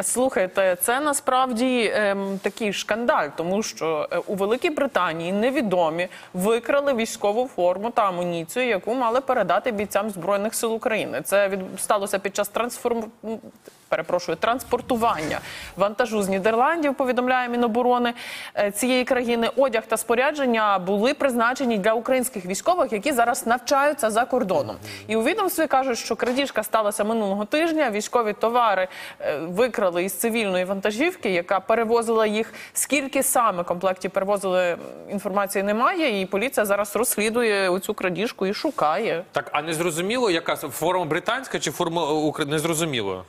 Слухайте, це насправді ем, такий шкандаль, тому що е, у Великій Британії невідомі викрали військову форму та амуніцію, яку мали передати бійцям збройних сил України. Це від сталося під час трансформ... Перепрошую, транспортування вантажу з Нідерландів, повідомляє Міноборони е, цієї країни. Одяг та спорядження були призначені для українських військових, які зараз навчаються за кордоном. І у відомстві кажуть, що крадіжка сталася минулого тижня. Військові товари е, викрали із цивільної вантажівки, яка перевозила їх. Скільки саме комплектів перевозили інформації немає, і поліція зараз розслідує оцю крадіжку і шукає. Так, а не зрозуміло, яка форма британська чи форма України? Не зрозуміло.